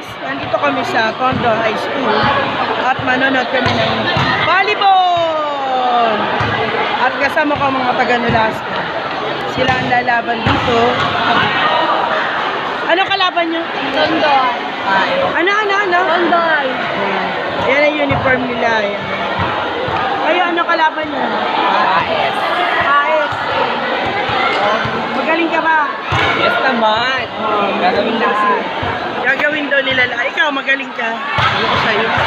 guys, nandito kami sa Condo High School at manonood kami ng volleyball. At kasama ko mga taga Nolasco. Sila ang lalaban dito. Ano kalaban nyo? London. Ano, ano, ano? London. Yan ang uniform nila. Yan. Kayo, ano kalaban nyo? AS. AS. Magaling ka ba? Yes naman. Lahat. Gagawin lahat. Ikaw, magaling ka. Ano ko sa'yo?